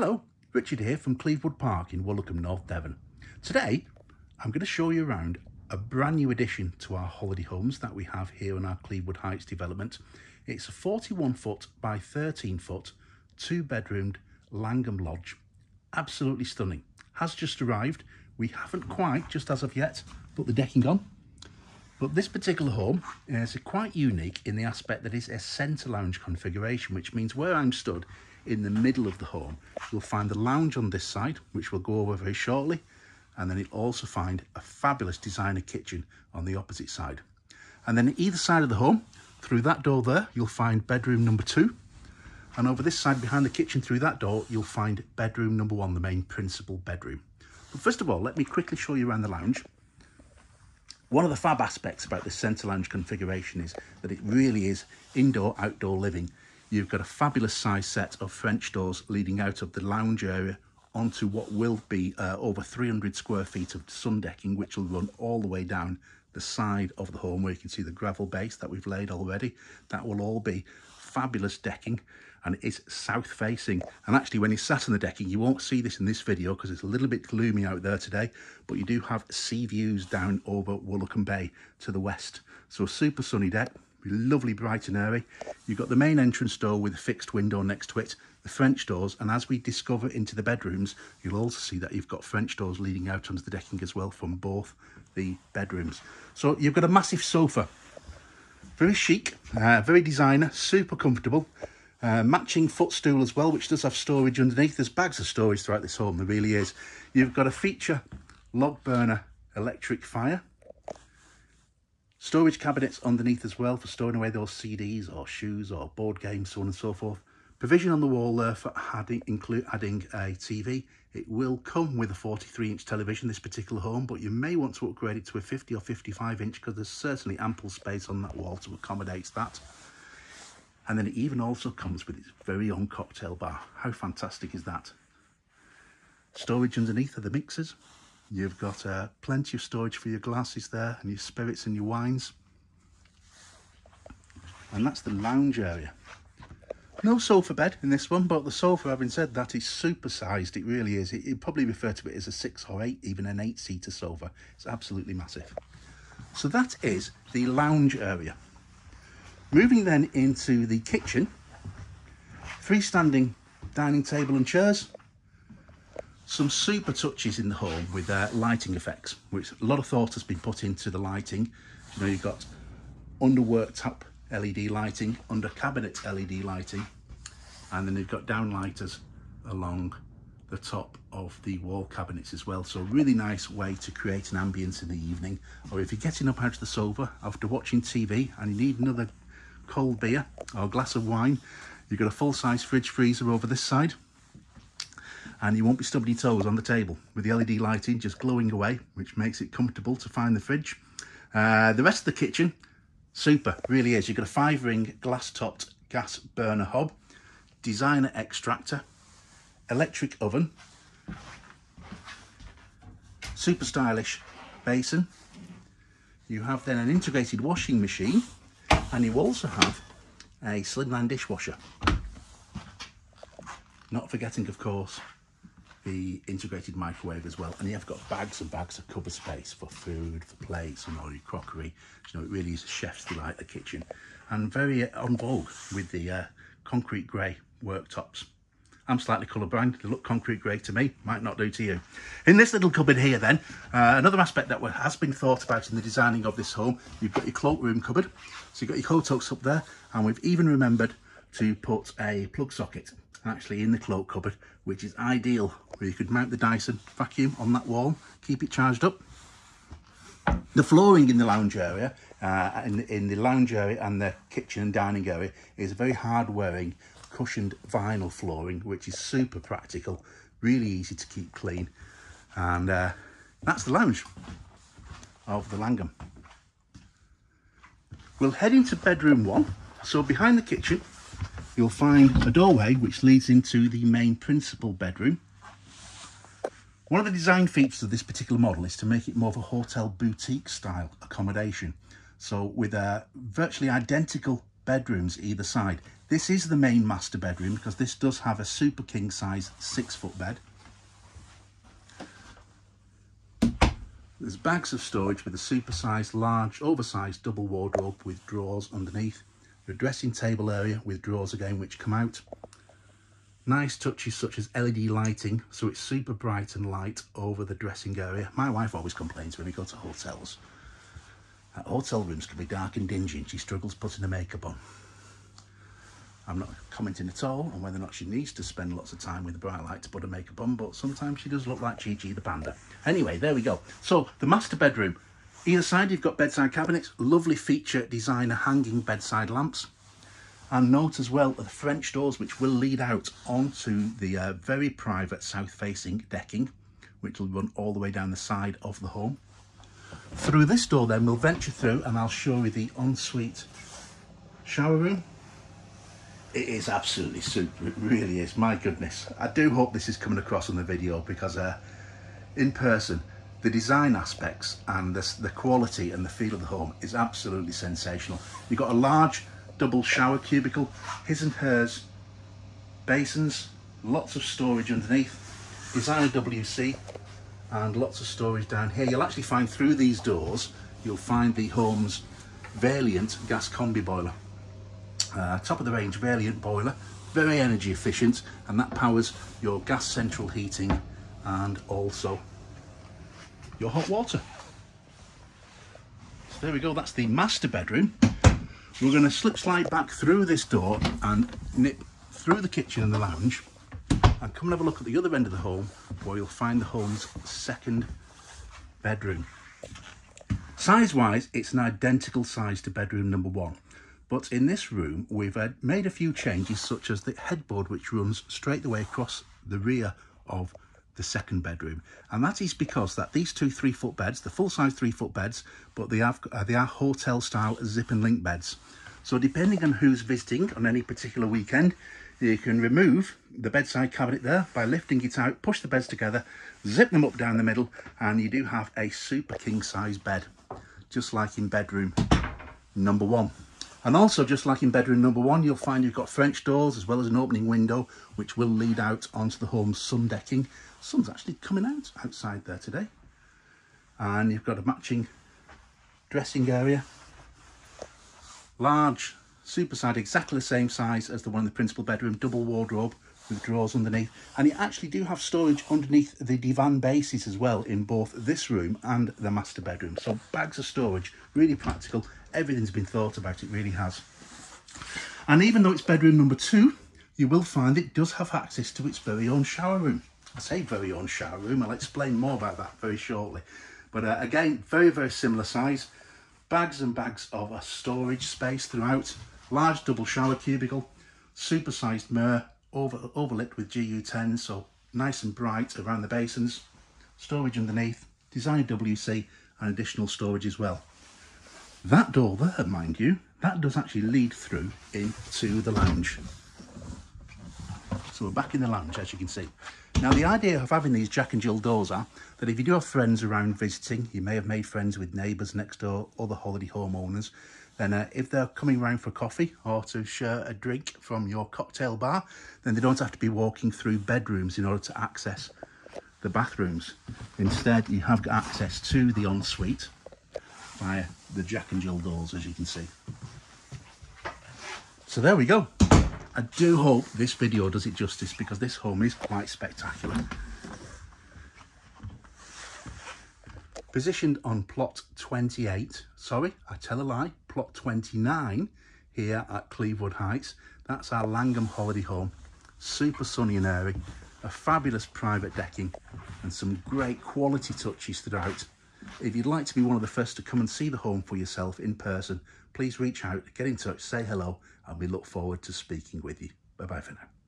Hello, Richard here from Cleavewood Park in Woolacombe, North Devon. Today, I'm going to show you around a brand new addition to our holiday homes that we have here in our Cleavewood Heights development. It's a 41 foot by 13 foot, two bedroomed Langham Lodge. Absolutely stunning. Has just arrived. We haven't quite, just as of yet, put the decking on. But this particular home is quite unique in the aspect that it's a centre lounge configuration, which means where I'm stood in the middle of the home. You'll find the lounge on this side, which we'll go over very shortly, and then you'll also find a fabulous designer kitchen on the opposite side. And then either side of the home, through that door there, you'll find bedroom number two, and over this side behind the kitchen through that door, you'll find bedroom number one, the main principal bedroom. But first of all, let me quickly show you around the lounge. One of the fab aspects about this centre lounge configuration is that it really is indoor-outdoor living You've got a fabulous size set of French doors leading out of the lounge area onto what will be uh, over 300 square feet of sun decking, which will run all the way down the side of the home where you can see the gravel base that we've laid already. That will all be fabulous decking and it is south facing and actually when you sat on the decking you won't see this in this video because it's a little bit gloomy out there today but you do have sea views down over Woolacombe Bay to the west. So a super sunny deck lovely bright and airy. You've got the main entrance door with a fixed window next to it, the French doors, and as we discover into the bedrooms, you'll also see that you've got French doors leading out onto the decking as well from both the bedrooms. So you've got a massive sofa, very chic, uh, very designer, super comfortable. Uh, matching footstool as well, which does have storage underneath. There's bags of storage throughout this home, there really is. You've got a feature log burner electric fire Storage cabinets underneath as well for storing away those CDs or shoes or board games, so on and so forth. Provision on the wall there for adding, include, adding a TV. It will come with a 43 inch television, this particular home, but you may want to upgrade it to a 50 or 55 inch because there's certainly ample space on that wall to accommodate that. And then it even also comes with its very own cocktail bar. How fantastic is that? Storage underneath are the mixers, You've got uh, plenty of storage for your glasses there and your spirits and your wines. And that's the lounge area. No sofa bed in this one, but the sofa, having said that, is supersized. It really is. Would probably refer to it as a six or eight, even an eight-seater sofa. It's absolutely massive. So that is the lounge area. Moving then into the kitchen, freestanding dining table and chairs, some super touches in the home with uh, lighting effects, which a lot of thought has been put into the lighting. You know, you've got under worktop LED lighting, under cabinet LED lighting, and then you've got downlighters along the top of the wall cabinets as well. So really nice way to create an ambience in the evening. Or if you're getting up out of the sofa after watching TV and you need another cold beer or glass of wine, you've got a full-size fridge freezer over this side and you won't be stubbing your toes on the table with the LED lighting just glowing away, which makes it comfortable to find the fridge. Uh, the rest of the kitchen, super, really is. You've got a five ring glass topped gas burner hob, designer extractor, electric oven, super stylish basin. You have then an integrated washing machine and you also have a slimline dishwasher. Not forgetting, of course, the integrated microwave as well. And you've got bags and bags of cover space for food, for plates and all your crockery. You know, it really is a chef's delight, the kitchen. And very on vogue with the uh, concrete grey worktops. I'm slightly colourblind, they look concrete grey to me, might not do to you. In this little cupboard here then, uh, another aspect that has been thought about in the designing of this home, you've got your cloakroom cupboard, so you've got your coat hooks up there, and we've even remembered to put a plug socket actually in the cloak cupboard, which is ideal, where you could mount the Dyson vacuum on that wall, keep it charged up. The flooring in the lounge area, uh, in, in the lounge area and the kitchen and dining area is a very hard wearing cushioned vinyl flooring, which is super practical, really easy to keep clean. And uh, that's the lounge of the Langham. We'll head into bedroom one. So behind the kitchen, you'll find a doorway which leads into the main principal bedroom. One of the design features of this particular model is to make it more of a hotel boutique style accommodation. So with uh, virtually identical bedrooms either side, This is the main master bedroom because this does have a super king size six foot bed. There's bags of storage with a super-sized, large, oversized double wardrobe with drawers underneath. A dressing table area with drawers again which come out. Nice touches such as LED lighting, so it's super bright and light over the dressing area. My wife always complains when we go to hotels. Hotel rooms can be dark and dingy and she struggles putting her makeup on. I'm not commenting at all on whether or not she needs to spend lots of time with the bright light to put her makeup on, but sometimes she does look like Gigi the panda. Anyway, there we go. So the master bedroom. Either side you've got bedside cabinets, lovely feature designer hanging bedside lamps. And note as well the French doors which will lead out onto the uh, very private south facing decking which will run all the way down the side of the home. Through this door then we'll venture through and I'll show you the ensuite shower room it is absolutely super it really is my goodness i do hope this is coming across on the video because uh, in person the design aspects and the, the quality and the feel of the home is absolutely sensational. You've got a large double shower cubicle his and hers basins lots of storage underneath designer wc and lots of storage down here. You'll actually find through these doors you'll find the home's Vaillant gas combi boiler. Uh, top of the range Vaillant boiler, very energy efficient and that powers your gas central heating and also your hot water. So there we go, that's the master bedroom. We're going to slip slide back through this door and nip through the kitchen and the lounge and come and have a look at the other end of the home where you'll find the home's second bedroom. Size wise, it's an identical size to bedroom number one. But in this room, we've made a few changes, such as the headboard, which runs straight the way across the rear of the second bedroom. And that is because that these two three foot beds, the full size three foot beds, but they, have, uh, they are hotel style zip and link beds. So depending on who's visiting on any particular weekend, you can remove the bedside cabinet there by lifting it out, push the beds together, zip them up down the middle, and you do have a super king size bed, just like in bedroom number one. And also, just like in bedroom number one, you'll find you've got French doors as well as an opening window, which will lead out onto the home's sun decking. Sun's actually coming out outside there today. And you've got a matching dressing area. Large, super side, exactly the same size as the one in the principal bedroom, double wardrobe with drawers underneath. And you actually do have storage underneath the divan bases as well in both this room and the master bedroom. So bags of storage, really practical everything's been thought about, it really has. And even though it's bedroom number two, you will find it does have access to its very own shower room. I say very own shower room, I'll explain more about that very shortly. But uh, again, very, very similar size. Bags and bags of storage space throughout. Large double shower cubicle, super-sized mirror, over, overlit with GU10, so nice and bright around the basins. Storage underneath, design WC, and additional storage as well. That door there, mind you, that does actually lead through into the lounge. So we're back in the lounge, as you can see. Now, the idea of having these Jack and Jill doors are that if you do have friends around visiting, you may have made friends with neighbours next door, other holiday homeowners, then uh, if they're coming around for coffee or to share a drink from your cocktail bar, then they don't have to be walking through bedrooms in order to access the bathrooms. Instead, you have got access to the ensuite via the Jack and Jill doors, as you can see. So there we go. I do hope this video does it justice because this home is quite spectacular. Positioned on plot 28, sorry, I tell a lie, plot 29 here at Cleavewood Heights. That's our Langham holiday home. Super sunny and airy, a fabulous private decking and some great quality touches throughout if you'd like to be one of the first to come and see the home for yourself in person, please reach out, get in touch, say hello, and we look forward to speaking with you. Bye-bye for now.